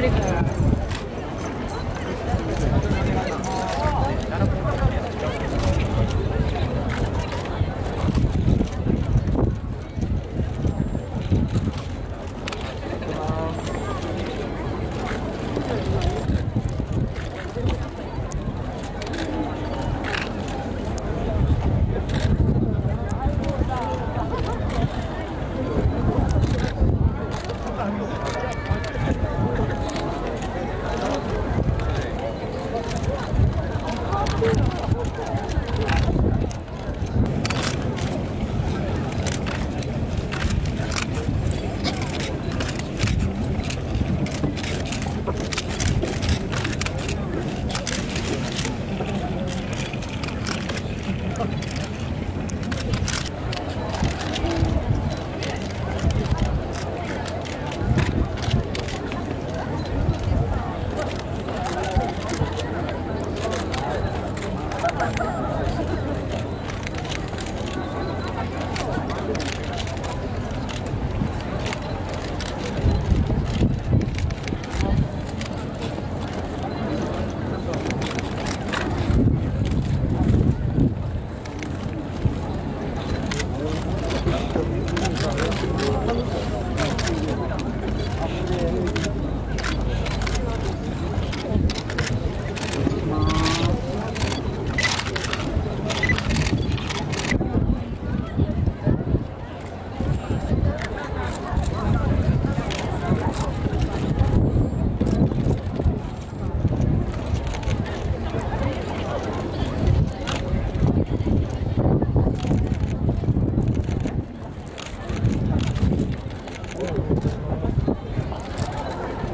very good.